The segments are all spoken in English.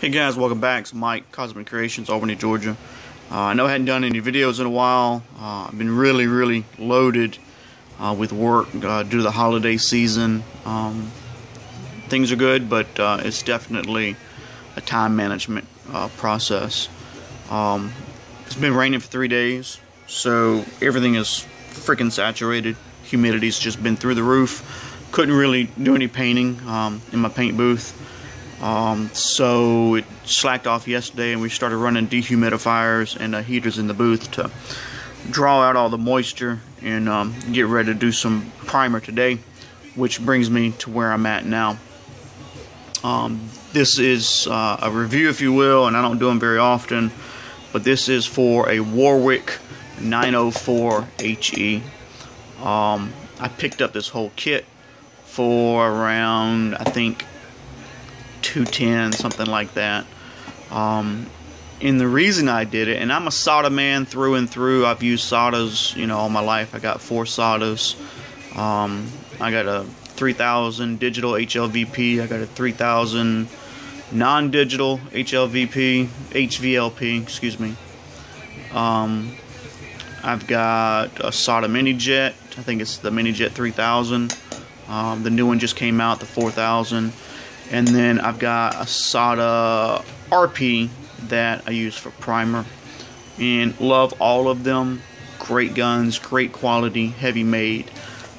Hey guys, welcome back. It's Mike, Cosmic Creations, Albany, Georgia. Uh, I know I hadn't done any videos in a while. Uh, I've been really, really loaded uh, with work uh, due to the holiday season. Um, things are good, but uh, it's definitely a time management uh, process. Um, it's been raining for three days, so everything is freaking saturated. Humidity's just been through the roof. Couldn't really do any painting um, in my paint booth. Um, so it slacked off yesterday and we started running dehumidifiers and uh, heaters in the booth to draw out all the moisture and um, get ready to do some primer today which brings me to where I'm at now. Um, this is uh, a review if you will and I don't do them very often but this is for a Warwick 904 HE. Um, I picked up this whole kit for around I think 210, something like that. Um, and the reason I did it, and I'm a SATA man through and through. I've used SATAs, you know, all my life. I got four SATAs. Um, I got a 3000 digital HLVP. I got a 3000 non-digital HLVP, HVLP, excuse me. Um, I've got a SATA Mini Jet. I think it's the Mini Jet 3000. Um, the new one just came out, the 4000 and then I've got a SATA RP that I use for primer. And love all of them. Great guns great quality heavy made.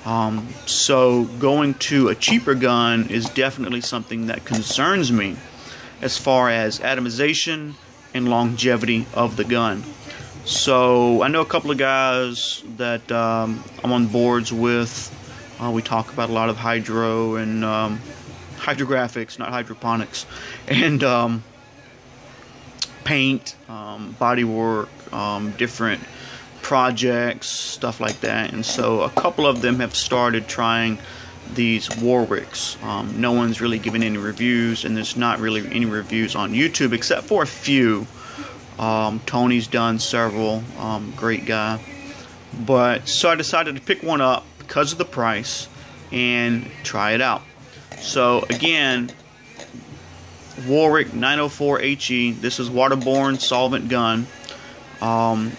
Um, so going to a cheaper gun is definitely something that concerns me as far as atomization and longevity of the gun. So I know a couple of guys that um, I'm on boards with. Uh, we talk about a lot of hydro and um, hydrographics, not hydroponics, and um, paint, um, body work, um, different projects, stuff like that. And so a couple of them have started trying these Warwicks. Um, no one's really given any reviews, and there's not really any reviews on YouTube except for a few. Um, Tony's done several, um, great guy. But so I decided to pick one up because of the price and try it out. So again, Warwick 904HE. This is waterborne solvent gun. Um,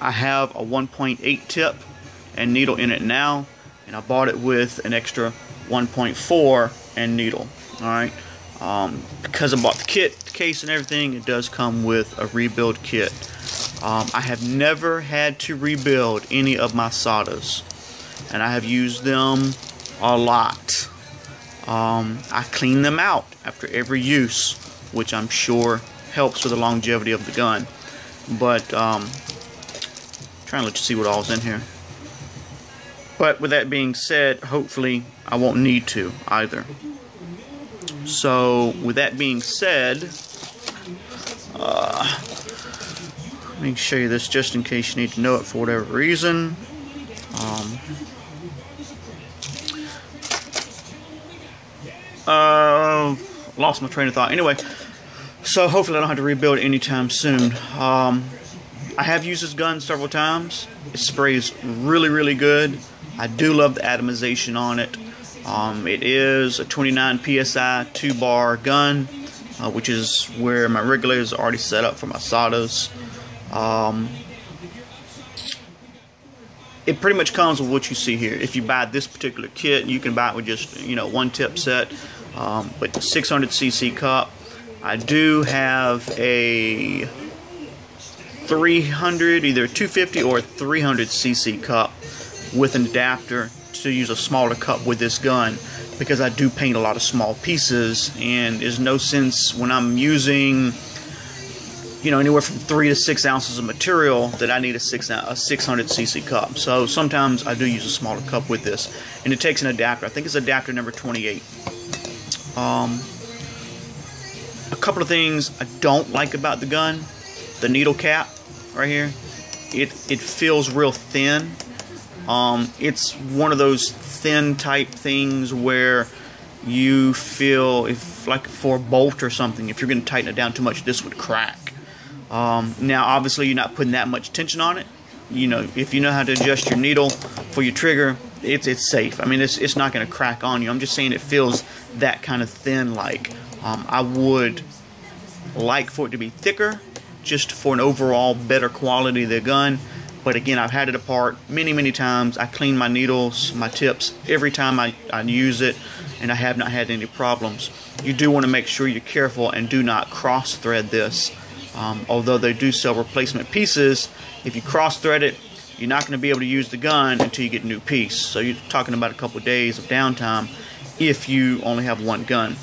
I have a 1.8 tip and needle in it now, and I bought it with an extra 1.4 and needle. All right. Um, because I bought the kit, the case, and everything, it does come with a rebuild kit. Um, I have never had to rebuild any of my SATAs, and I have used them a lot. Um, I clean them out after every use, which I'm sure helps with the longevity of the gun. But um, trying to let you see what all's in here. But with that being said, hopefully I won't need to either. So with that being said, uh, let me show you this just in case you need to know it for whatever reason. Um, Uh, lost my train of thought. Anyway, so hopefully I don't have to rebuild anytime soon. Um, I have used this gun several times. It sprays really, really good. I do love the atomization on it. Um, it is a 29 psi two bar gun, uh, which is where my regulators are already set up for my SATAs. Um, it pretty much comes with what you see here. If you buy this particular kit, you can buy it with just you know one tip set um, but 600cc cup. I do have a 300, either 250 or 300cc cup with an adapter to use a smaller cup with this gun because I do paint a lot of small pieces and there's no sense when I'm using you know anywhere from three to six ounces of material that I need a six a 600 cc cup so sometimes I do use a smaller cup with this and it takes an adapter I think it's adapter number 28 um, a couple of things I don't like about the gun. The needle cap right here. It, it feels real thin. Um, it's one of those thin type things where you feel if like for a bolt or something, if you're going to tighten it down too much, this would crack. Um, now, obviously, you're not putting that much tension on it. You know, if you know how to adjust your needle for your trigger, it's it's safe. I mean, it's it's not going to crack on you. I'm just saying it feels that kind of thin. Like um, I would like for it to be thicker, just for an overall better quality of the gun. But again, I've had it apart many, many times. I clean my needles, my tips every time I, I use it, and I have not had any problems. You do want to make sure you're careful and do not cross thread this. Um, although they do sell replacement pieces, if you cross thread it, you're not going to be able to use the gun until you get a new piece. So you're talking about a couple days of downtime if you only have one gun.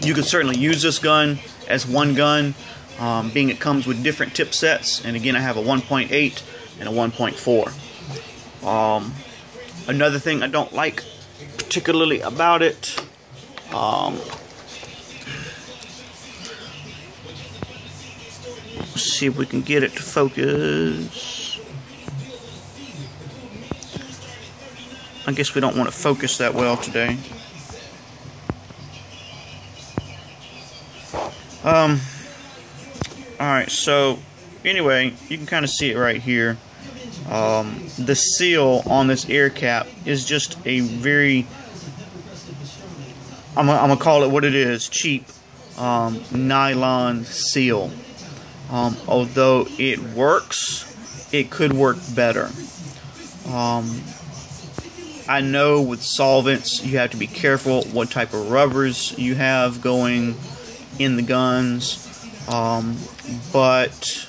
You can certainly use this gun as one gun, um, being it comes with different tip sets. And again, I have a 1.8 and a 1.4. Um, another thing I don't like particularly about it. Um, let's see if we can get it to focus. I guess we don't want to focus that well today. Um, alright, so anyway, you can kind of see it right here. Um, the seal on this air cap is just a very, I'm going to call it what it is, cheap um, nylon seal. Um, although it works, it could work better. Um, I know with solvents you have to be careful what type of rubbers you have going in the guns, um, but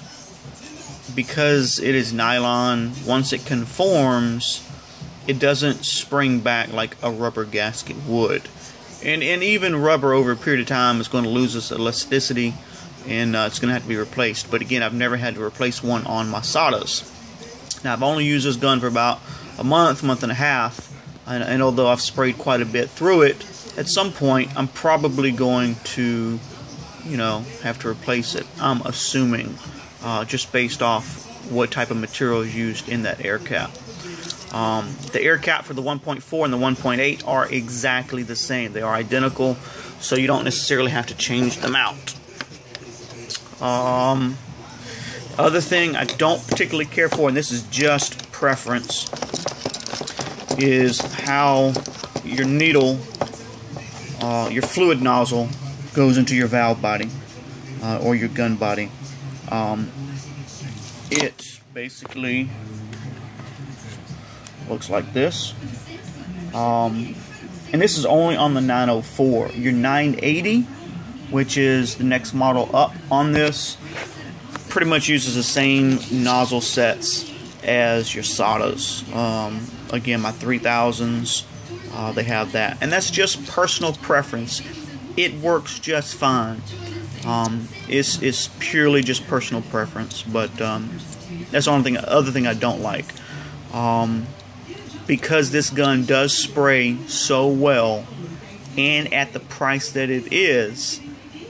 because it is nylon, once it conforms, it doesn't spring back like a rubber gasket would. And, and even rubber over a period of time is going to lose its elasticity and uh, it's going to have to be replaced. But again, I've never had to replace one on my SATAs. Now, I've only used this gun for about a month, month and a half, and, and although I've sprayed quite a bit through it, at some point I'm probably going to, you know, have to replace it. I'm assuming uh, just based off what type of material is used in that air cap. Um, the air cap for the 1.4 and the 1.8 are exactly the same. They are identical, so you don't necessarily have to change them out. Um, other thing I don't particularly care for, and this is just preference, is how your needle, uh, your fluid nozzle, goes into your valve body uh, or your gun body. Um, it basically looks like this. Um, and this is only on the 904. Your 980, which is the next model up on this, pretty much uses the same nozzle sets as your SATAs. Um, again, my 3000s, uh, they have that. And that's just personal preference. It works just fine. Um, it's, it's purely just personal preference, but um, that's the only thing, other thing I don't like. Um, because this gun does spray so well, and at the price that it is,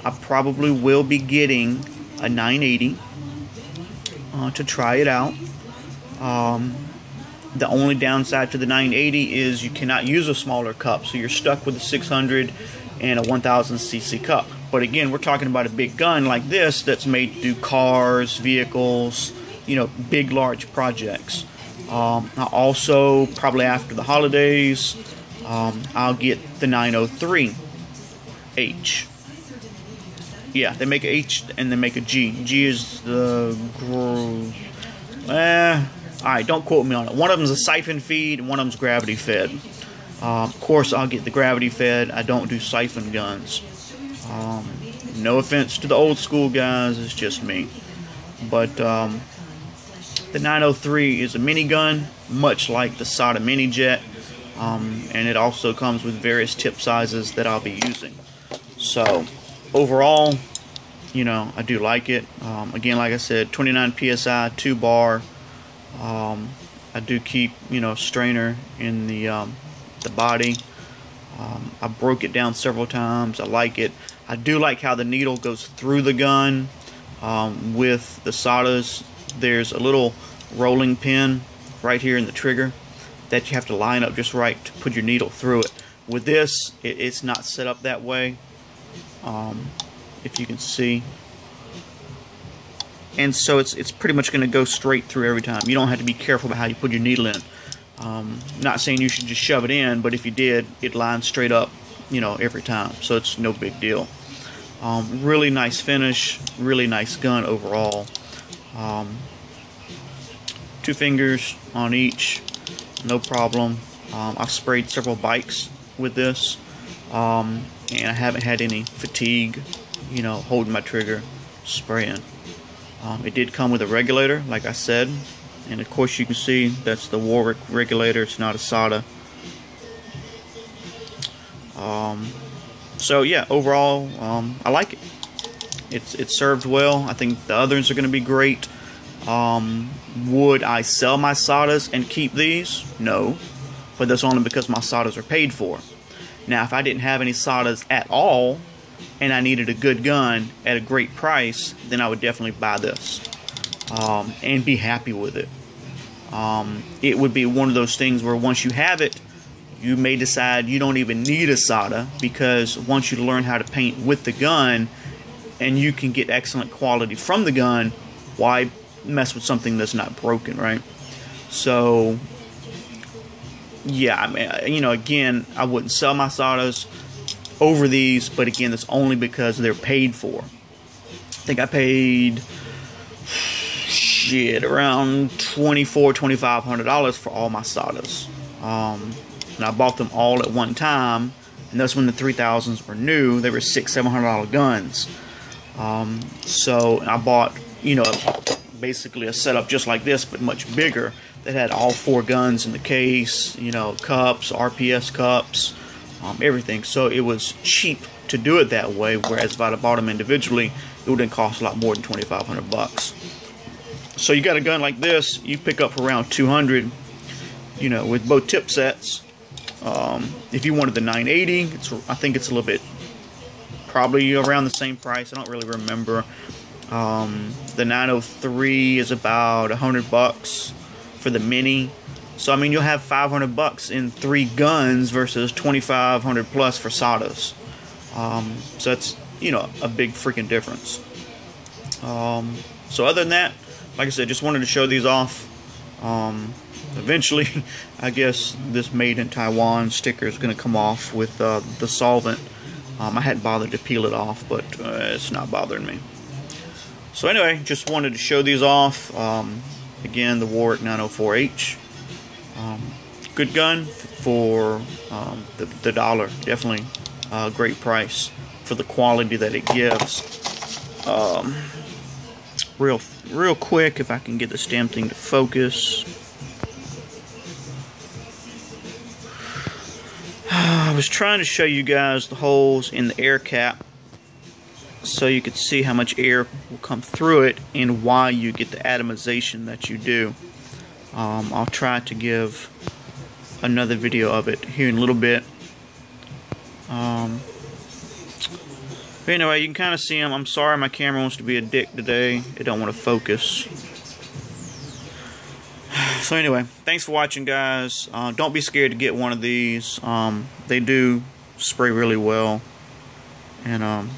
I probably will be getting a 980 uh, to try it out. Um, the only downside to the 980 is you cannot use a smaller cup, so you're stuck with a 600 and a 1000 cc cup. But again, we're talking about a big gun like this that's made to do cars, vehicles, you know, big, large projects. Um, also, probably after the holidays, um, I'll get the 903H. Yeah, they make a H and they make a G. G is the. Eh, Alright, don't quote me on it. One of them's a siphon feed and one of them's gravity fed. Uh, of course, I'll get the gravity fed. I don't do siphon guns. Um, no offense to the old school guys, it's just me. But um, the 903 is a minigun, much like the SATA Mini Jet, um, and it also comes with various tip sizes that I'll be using. So, overall, you know, I do like it. Um, again, like I said, 29 psi, 2 bar. Um, I do keep, you know, strainer in the um, the body. Um, I broke it down several times. I like it. I do like how the needle goes through the gun um, with the SATAs. There's a little rolling pin right here in the trigger that you have to line up just right to put your needle through it. With this, it, it's not set up that way. Um, if you can see. And so it's it's pretty much going to go straight through every time. You don't have to be careful about how you put your needle in. Um, not saying you should just shove it in, but if you did, it lines straight up, you know, every time. So it's no big deal. Um, really nice finish, really nice gun overall. Um, two fingers on each, no problem. Um, I've sprayed several bikes with this, um, and I haven't had any fatigue, you know, holding my trigger, spraying. Um, it did come with a regulator, like I said, and of course you can see that's the Warwick regulator, it's not a SATA. Um, so yeah, overall, um, I like it. It's it's served well. I think the others are going to be great. Um, would I sell my SATAs and keep these? No, but that's only because my SATAs are paid for. Now, if I didn't have any SATAs at all, and I needed a good gun at a great price, then I would definitely buy this um, and be happy with it. Um, it would be one of those things where once you have it, you may decide you don't even need a SATA because once you learn how to paint with the gun and you can get excellent quality from the gun, why mess with something that's not broken, right? So, yeah, I mean, you know, again, I wouldn't sell my SATAs over these, but again, that's only because they're paid for. I think I paid shit around twenty four, twenty five hundred dollars for all my SATAs. Um, and I bought them all at one time, and that's when the 3000s were new. They were six, seven hundred dollar guns. Um, so I bought, you know, basically a setup just like this, but much bigger. That had all four guns in the case, you know, cups, RPS cups, um, everything. So it was cheap to do it that way. Whereas if I'd have bought them individually, it would have cost a lot more than 2,500 bucks. So you got a gun like this, you pick up around 200, you know, with both tip sets. Um, if you wanted the 980, it's I think it's a little bit, probably around the same price. I don't really remember. Um, the 903 is about 100 bucks for the mini. So I mean, you'll have 500 bucks in three guns versus 2,500 plus for SATAs. Um, so that's you know a big freaking difference. Um, so other than that, like I said, just wanted to show these off. Um, eventually, I guess this made in Taiwan sticker is going to come off with uh, the solvent. Um, I hadn't bothered to peel it off, but uh, it's not bothering me. So anyway, just wanted to show these off. Again, the Warwick 904H. Um, good gun for um, the, the, dollar. Definitely a great price for the quality that it gives. Um, real, real quick, if I can get this damn thing to focus. I was trying to show you guys the holes in the air cap so you could see how much air will come through it and why you get the atomization that you do. Um, I'll try to give another video of it here in a little bit. Um, anyway, you can kind of see them. I'm sorry my camera wants to be a dick today. It don't want to focus. So anyway, thanks for watching, guys. Uh, don't be scared to get one of these. Um, they do spray really well. And um,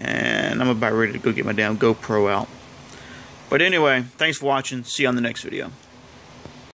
and I'm about ready to go get my damn GoPro out. But anyway, thanks for watching. See you on the next video.